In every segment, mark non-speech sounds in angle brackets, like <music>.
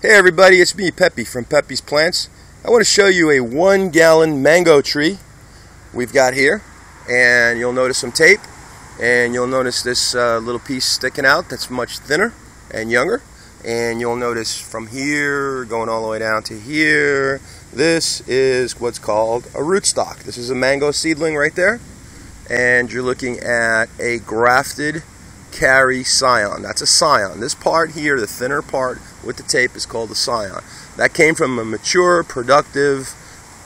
Hey everybody, it's me, Pepe from Pepe's Plants. I want to show you a one gallon mango tree we've got here. And you'll notice some tape. And you'll notice this uh, little piece sticking out that's much thinner and younger. And you'll notice from here, going all the way down to here, this is what's called a rootstock. This is a mango seedling right there. And you're looking at a grafted Carrie scion. That's a scion. This part here, the thinner part with the tape, is called the scion. That came from a mature, productive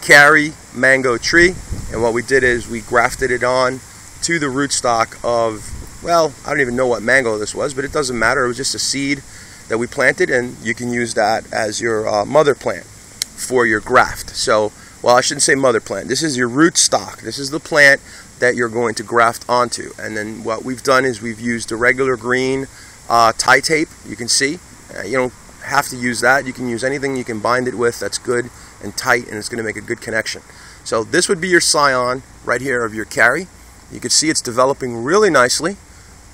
Carrie mango tree. And what we did is we grafted it on to the rootstock of, well, I don't even know what mango this was, but it doesn't matter. It was just a seed that we planted, and you can use that as your uh, mother plant for your graft. So, well, I shouldn't say mother plant. This is your rootstock. This is the plant that you're going to graft onto. And then what we've done is we've used a regular green uh, tie tape. You can see. Uh, you don't have to use that. You can use anything you can bind it with that's good and tight and it's going to make a good connection. So this would be your scion right here of your Carrie. You can see it's developing really nicely.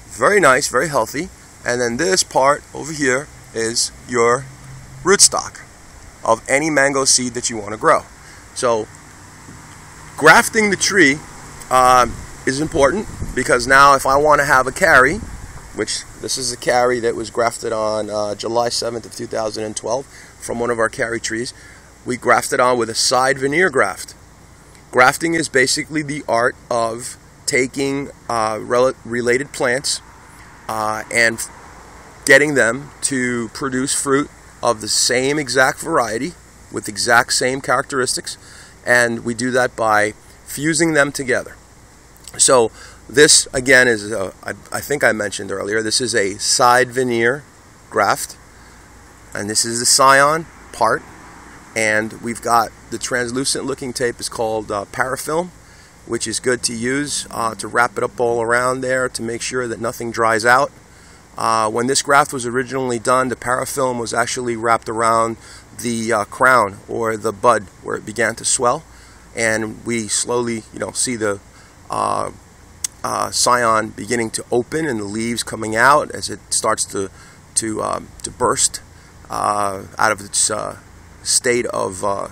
Very nice, very healthy. And then this part over here is your rootstock of any mango seed that you want to grow. So grafting the tree um, is important because now if I want to have a Carrie, which this is a Carrie that was grafted on uh, July 7th of 2012 from one of our Carrie trees, we grafted on with a side veneer graft. Grafting is basically the art of taking uh, rel- related plants uh, and getting them to produce fruit of the same exact variety with exact same characteristics and we do that by fusing them together. So this again is, a, I, I think I mentioned earlier, this is a side veneer graft, and this is the scion part, and we've got the translucent looking tape is called uh, parafilm, which is good to use uh, to wrap it up all around there to make sure that nothing dries out. Uh, when this graft was originally done, the parafilm was actually wrapped around the uh, crown or the bud where it began to swell and we slowly, you know, see the uh, scion beginning to open and the leaves coming out as it starts to to um, to burst uh, out of its uh, state of uh,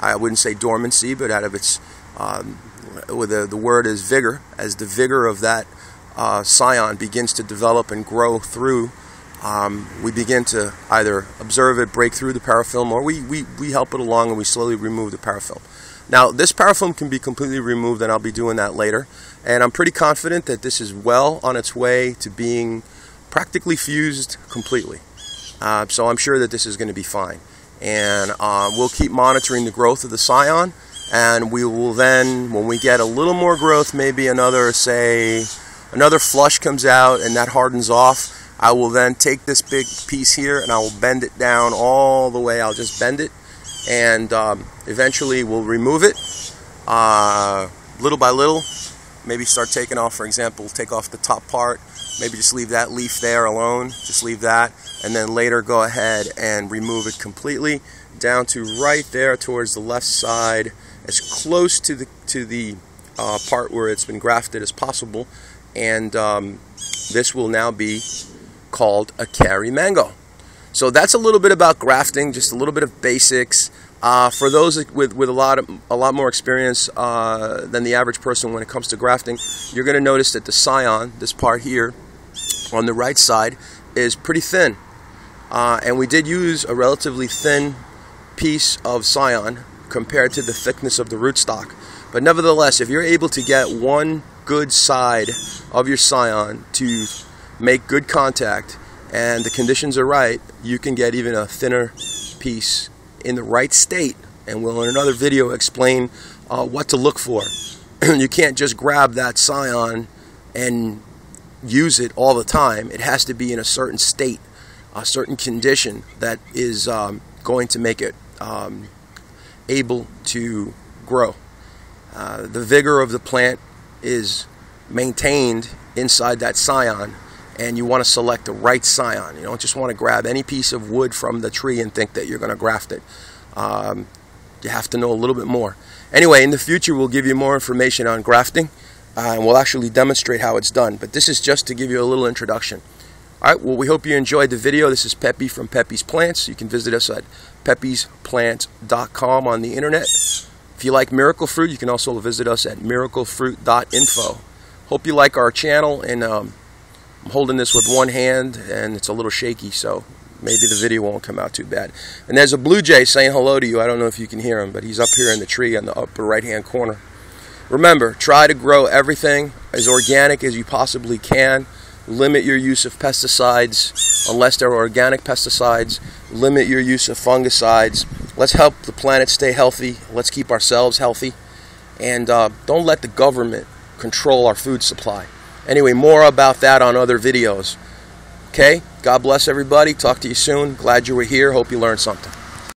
I wouldn't say dormancy, but out of its um, the the word is vigor as the vigor of that uh, scion begins to develop and grow through. Um, we begin to either observe it break through the parafilm or we, we, we help it along and we slowly remove the parafilm. Now, this parafilm can be completely removed, and I'll be doing that later. And I'm pretty confident that this is well on its way to being practically fused completely. Uh, so I'm sure that this is going to be fine. And uh, we'll keep monitoring the growth of the scion, and we will then, when we get a little more growth, maybe another, say, another flush comes out and that hardens off, I will then take this big piece here and I will bend it down all the way. I'll just bend it and um, eventually we'll remove it uh, little by little. Maybe start taking off, for example, take off the top part. Maybe just leave that leaf there alone. Just leave that, and then later go ahead and remove it completely down to right there towards the left side, as close to the to the uh, part where it's been grafted as possible. And um, this will now be called a Carrie mango. So that's a little bit about grafting, just a little bit of basics. Uh, for those with, with a lot of a lot more experience uh, than the average person when it comes to grafting, you're going to notice that the scion, this part here, on the right side, is pretty thin. Uh, and we did use a relatively thin piece of scion compared to the thickness of the rootstock. But nevertheless, if you're able to get one good side of your scion to make good contact and the conditions are right, you can get even a thinner piece in the right state. And we'll in another video explain uh, what to look for. <clears throat> you can't just grab that scion and use it all the time. It has to be in a certain state, a certain condition that is um, going to make it um, able to grow. Uh, the vigor of the plant is maintained inside that scion and you want to select the right scion. You don't just want to grab any piece of wood from the tree and think that you're going to graft it. Um, you have to know a little bit more. Anyway, in the future, we'll give you more information on grafting uh, and we'll actually demonstrate how it's done. But this is just to give you a little introduction. All right, well, we hope you enjoyed the video. This is Pepe from Pepe's Plants. You can visit us at pepesplants.com on the internet. If you like miracle fruit, you can also visit us at miraclefruit.info. Hope you like our channel, and um, I'm holding this with one hand, and it's a little shaky, so maybe the video won't come out too bad. And there's a blue jay saying hello to you. I don't know if you can hear him, but he's up here in the tree in the upper right-hand corner. Remember, try to grow everything as organic as you possibly can. Limit your use of pesticides unless they're organic pesticides. Limit your use of fungicides. Let's help the planet stay healthy. Let's keep ourselves healthy. And uh, don't let the government control our food supply. Anyway, more about that on other videos. Okay? God bless everybody. Talk to you soon. Glad you were here. Hope you learned something.